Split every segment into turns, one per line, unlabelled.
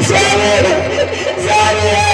Samir! Samir!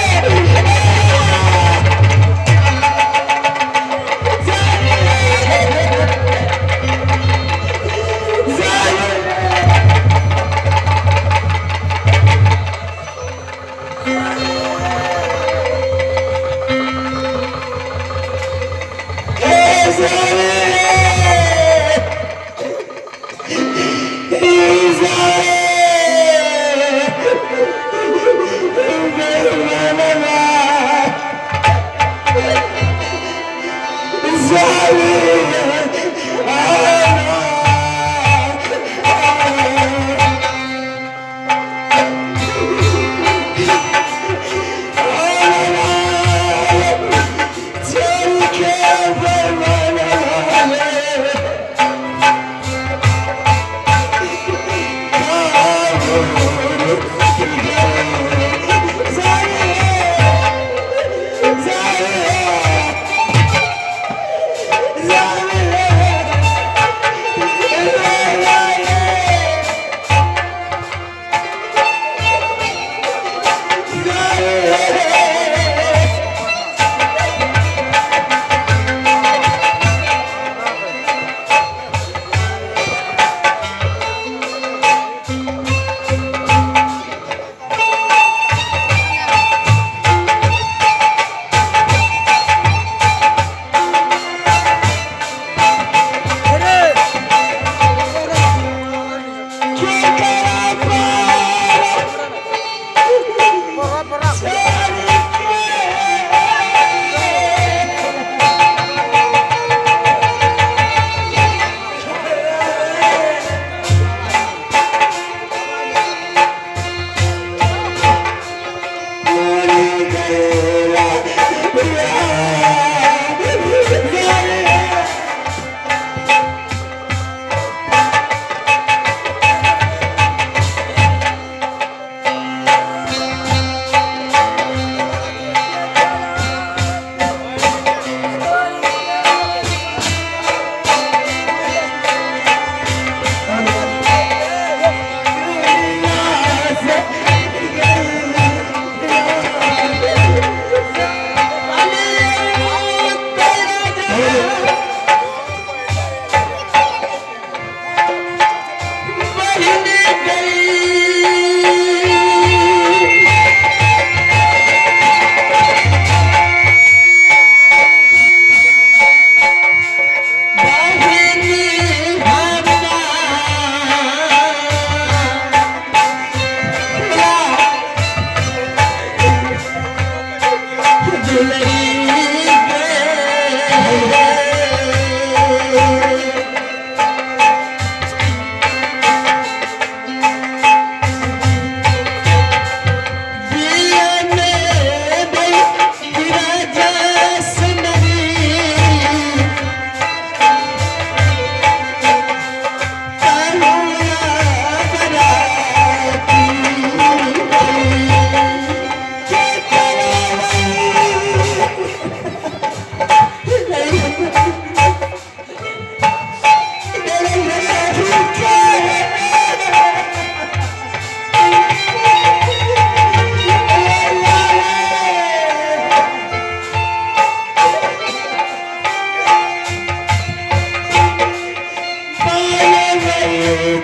Thank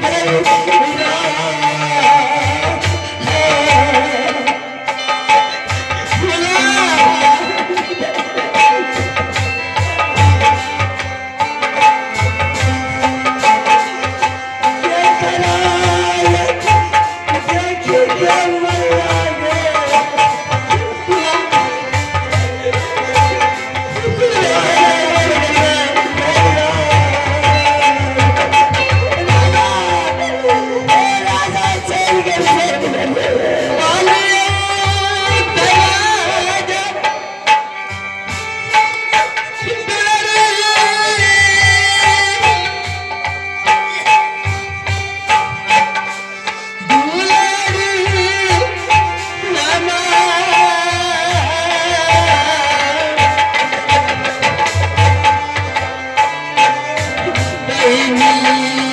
you. me.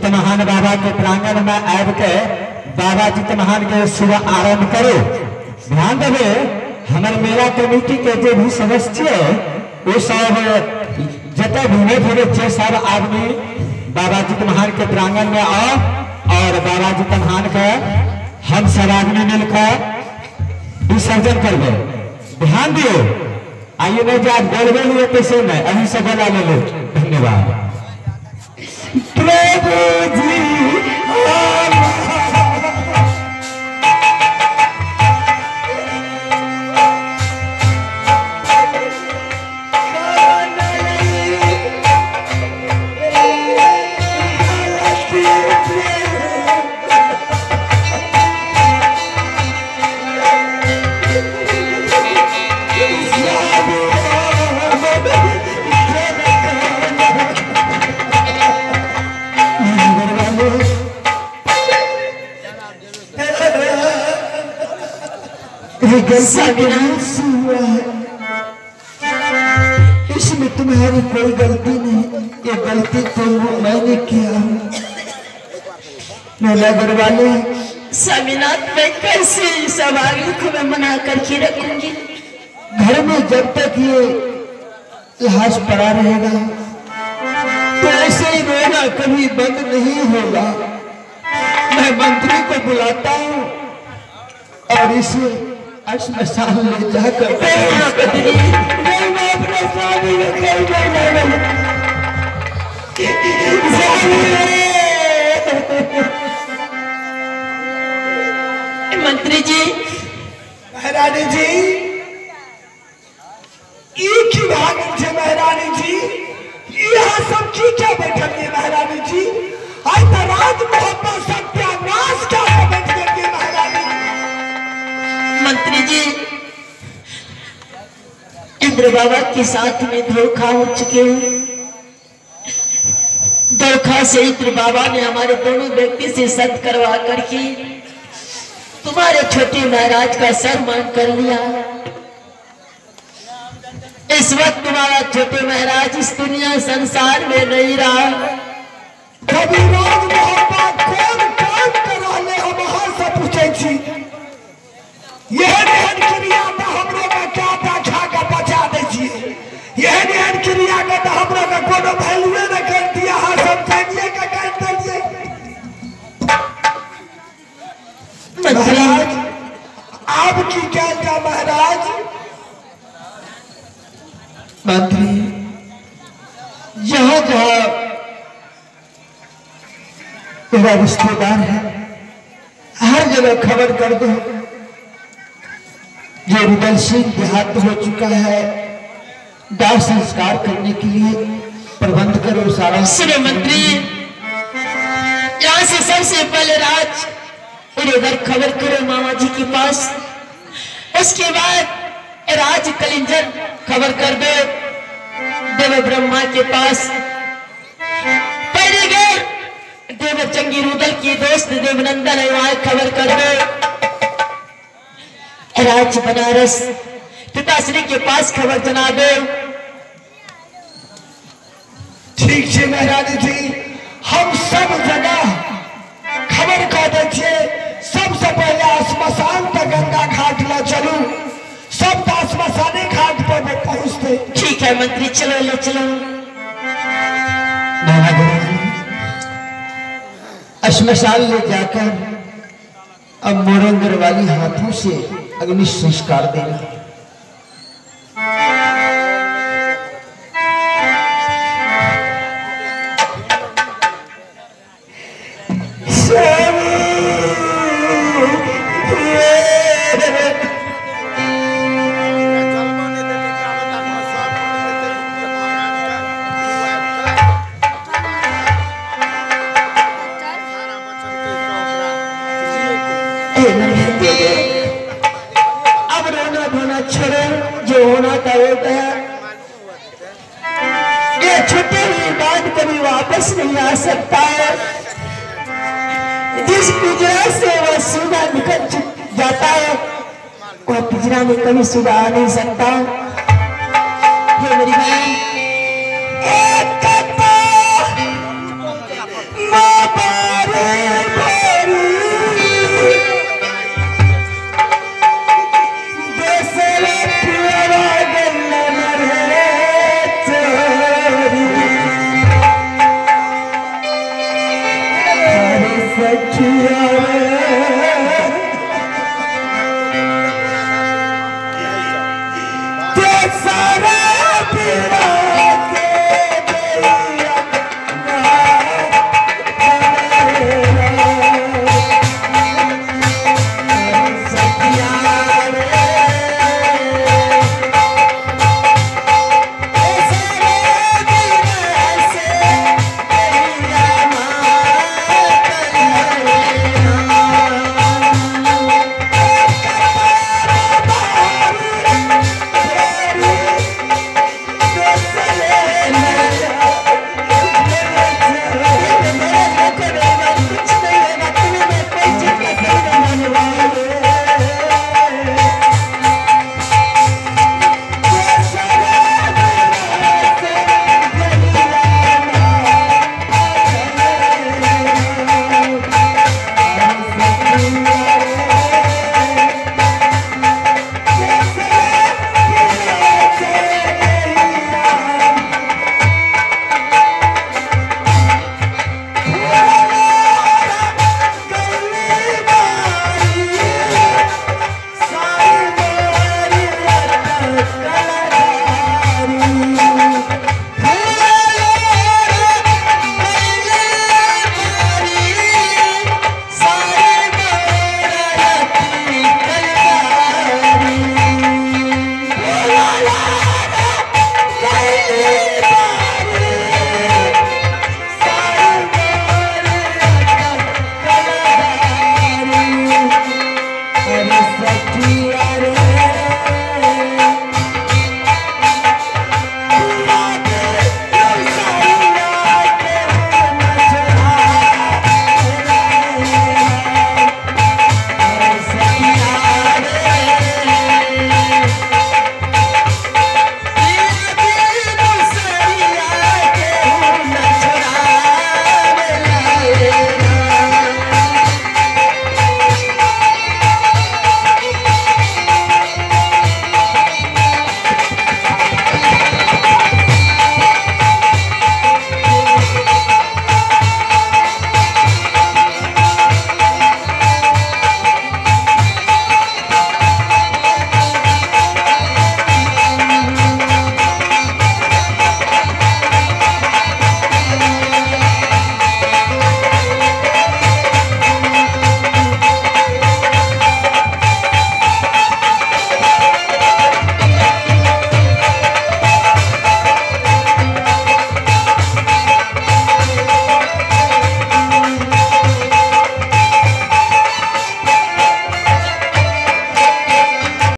जित महान बाबा के प्रांगण में आबि के बाबा जित महान के शुभ आरंभ करो। ध्यान देवे, हमर मेरा कमिटी के जे भी सदस्य वो सब जतय घूमे फिरे छे सब आदमी बाबा जित महान के प्रांगण में आओ और बाबा जित महान के हम सब आदमी मिलकर विसर्जन करबे ध्यान दियो। आइए नहीं जो आज बोलबे लिए कैसे नहीं अभी से बोला ले। लो धन्यवाद इसमें तुम्हारी कोई गलती नहीं। ये गलती तो मैंने किया। मेला गरवाले
स्वामीनाथ मैं कैसे इस आवागी को मैं मना करके रखूँगी?
घर में जब तक ये इतिहास पड़ा रहेगा तो ऐसे ही रोना कभी बंद नहीं होगा। मैं मंत्री को बुलाता हूँ और इसे जाकर मैं अपने स्वामी को कहीं नहीं जाना।
मंत्री जी
महारानी जी एक ही भाग थे महारानी जी यहाँ सब की क्या बैठल
बाबा के साथ में धोखा हो चुके हैं। धोखा से इंद्र बाबा ने हमारे दोनों व्यक्ति से सत करवा करके तुम्हारे छोटे महाराज का सम्मान कर लिया। इस वक्त तुम्हारा छोटे महाराज इस दुनिया संसार में नहीं रहा।
कभी में कोनो वैल्यूए न कर दिया हाँ सब जानिए के कर दिए महाराज आप क्या क्या महाराज?
मंत्री जहाँ जहाँ तेरा रिश्तेदार है हर जगह खबर कर दो। जो रुदल सिंह देहात हो चुका है दाह संस्कार करने के लिए
प्रबंध करो सारा।
मंत्री यहाँ से सबसे पहले राज इधर खबर करो मामा जी के पास। उसके बाद राज कलिंजर खबर कर दो, देव ब्रह्मा के पास। पहले गए देव चंगी रुदल की दोस्त देवनंदन है वहाँ खबर कर दो। राज बनारस पिताश्री के पास खबर जना दो।
ठीक छै महारानी जी हम सब जगह खबर कह दै छियै सबसे पहले श्मशान तक गंगा घाट ला चलू। सब श्मशाने घाट पर में पहुँचते।
ठीक है मंत्री चलो ले चलो।
श्मशान ले जाकर अब मोरंगर वाली हाथों से अग्नि संस्कार देना।
वह पिंजरा कभी आ नहीं सकता।